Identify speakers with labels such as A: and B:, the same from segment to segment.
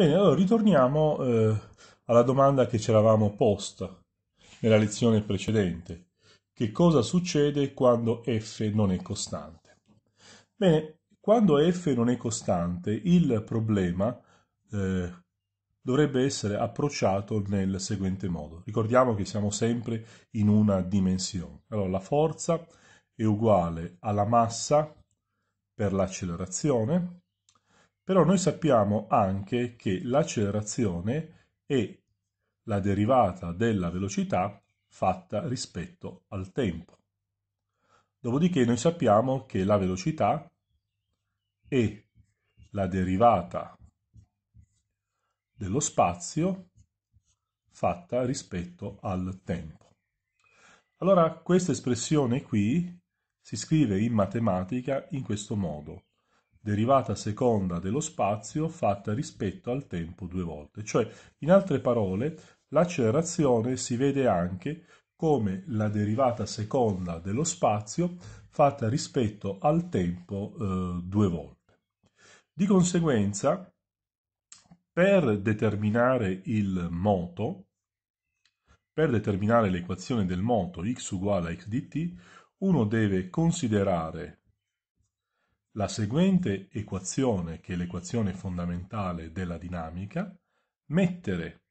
A: Bene, allora ritorniamo eh, alla domanda che ci eravamo posta nella lezione precedente. Che cosa succede quando f non è costante? Bene, quando f non è costante, il problema eh, dovrebbe essere approcciato nel seguente modo. Ricordiamo che siamo sempre in una dimensione. Allora, la forza è uguale alla massa per l'accelerazione però noi sappiamo anche che l'accelerazione è la derivata della velocità fatta rispetto al tempo. Dopodiché noi sappiamo che la velocità è la derivata dello spazio fatta rispetto al tempo. Allora questa espressione qui si scrive in matematica in questo modo derivata seconda dello spazio fatta rispetto al tempo due volte. Cioè, in altre parole, l'accelerazione si vede anche come la derivata seconda dello spazio fatta rispetto al tempo eh, due volte. Di conseguenza, per determinare il moto, per determinare l'equazione del moto x uguale a x dt, uno deve considerare la seguente equazione, che è l'equazione fondamentale della dinamica, mettere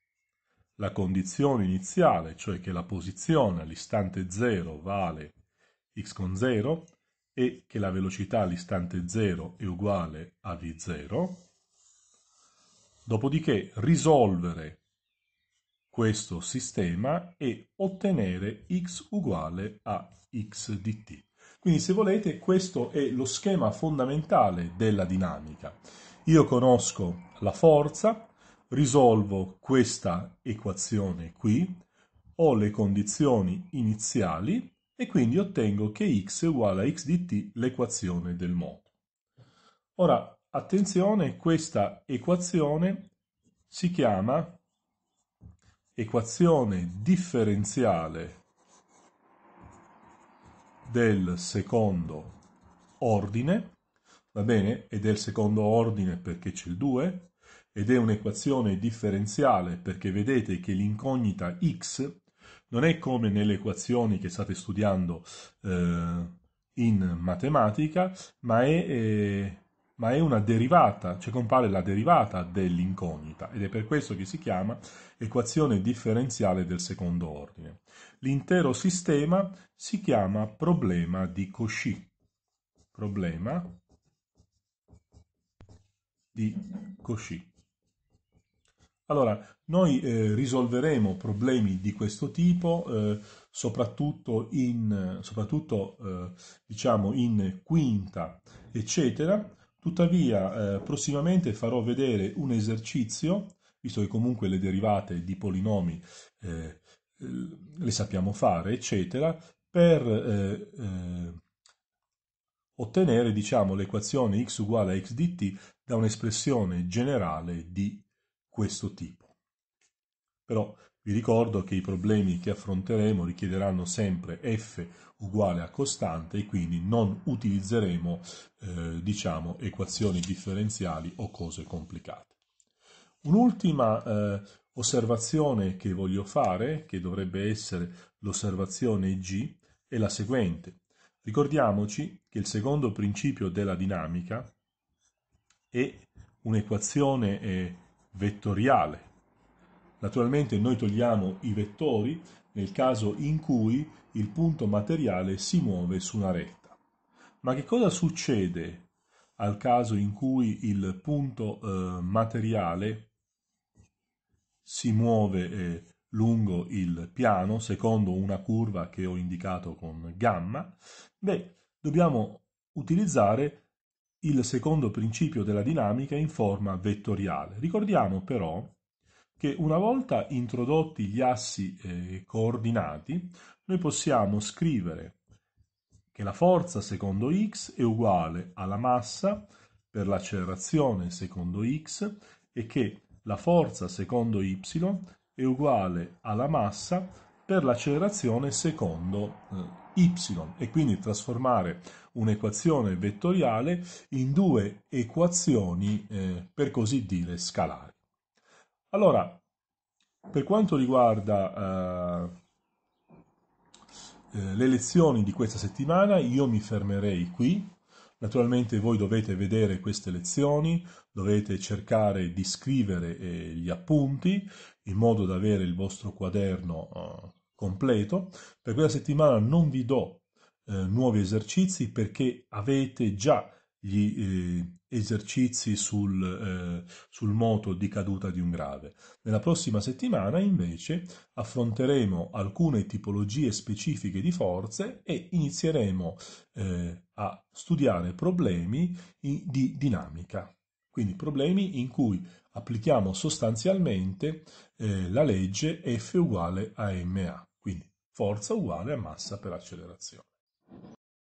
A: la condizione iniziale, cioè che la posizione all'istante 0 vale x con 0 e che la velocità all'istante 0 è uguale a v0, dopodiché risolvere questo sistema e ottenere x uguale a x dt. Quindi se volete questo è lo schema fondamentale della dinamica. Io conosco la forza, risolvo questa equazione qui, ho le condizioni iniziali e quindi ottengo che x è uguale a x dt l'equazione del moto. Ora, attenzione, questa equazione si chiama equazione differenziale del secondo ordine, va bene? È il secondo ordine perché c'è il 2, ed è un'equazione differenziale perché vedete che l'incognita x non è come nelle equazioni che state studiando eh, in matematica, ma è, eh, ma è una derivata, cioè compare la derivata dell'incognita ed è per questo che si chiama equazione differenziale del secondo ordine. L'intero sistema si chiama problema di Cauchy. Problema di Cauchy. Allora, noi eh, risolveremo problemi di questo tipo eh, soprattutto, in, soprattutto eh, diciamo in quinta, eccetera. Tuttavia, eh, prossimamente farò vedere un esercizio, visto che comunque le derivate di polinomi eh, le sappiamo fare, eccetera, per eh, eh, ottenere diciamo, l'equazione x uguale a x dt da un'espressione generale di questo tipo. Però vi ricordo che i problemi che affronteremo richiederanno sempre f uguale a costante e quindi non utilizzeremo eh, diciamo, equazioni differenziali o cose complicate. Un'ultima eh, osservazione che voglio fare, che dovrebbe essere l'osservazione G, è la seguente. Ricordiamoci che il secondo principio della dinamica è un'equazione eh, vettoriale. Naturalmente noi togliamo i vettori nel caso in cui il punto materiale si muove su una retta. Ma che cosa succede al caso in cui il punto eh, materiale si muove eh, lungo il piano secondo una curva che ho indicato con gamma, beh, dobbiamo utilizzare il secondo principio della dinamica in forma vettoriale. Ricordiamo però che una volta introdotti gli assi eh, coordinati, noi possiamo scrivere che la forza secondo x è uguale alla massa per l'accelerazione secondo x e che la forza secondo y è uguale alla massa per l'accelerazione secondo eh, y e quindi trasformare un'equazione vettoriale in due equazioni eh, per così dire scalari. Allora, per quanto riguarda uh, le lezioni di questa settimana, io mi fermerei qui. Naturalmente voi dovete vedere queste lezioni, dovete cercare di scrivere eh, gli appunti in modo da avere il vostro quaderno uh, completo. Per questa settimana non vi do eh, nuovi esercizi perché avete già gli eh, esercizi sul, eh, sul, moto di caduta di un grave. Nella prossima settimana invece affronteremo alcune tipologie specifiche di forze e inizieremo eh, a studiare problemi di dinamica, quindi problemi in cui applichiamo sostanzialmente eh, la legge F uguale a ma, quindi forza uguale a massa per accelerazione.